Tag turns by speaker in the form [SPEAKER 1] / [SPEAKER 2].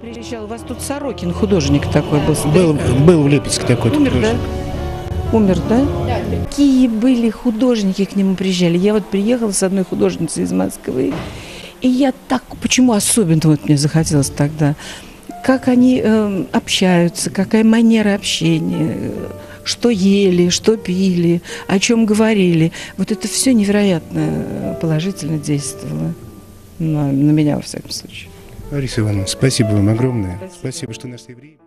[SPEAKER 1] Приезжал, у вас тут Сорокин, художник такой был.
[SPEAKER 2] Был, был в Липецке такой.
[SPEAKER 1] Умер, да? Умер, да? Какие были художники к нему приезжали? Я вот приехала с одной художницей из Москвы, и я так, почему особенно вот мне захотелось тогда, как они э, общаются, какая манера общения, что ели, что пили, о чем говорили. Вот это все невероятно э, положительно действовало на, на меня, во всяком случае.
[SPEAKER 2] Лариса Ивановна, спасибо вам огромное. Спасибо, что нашли время.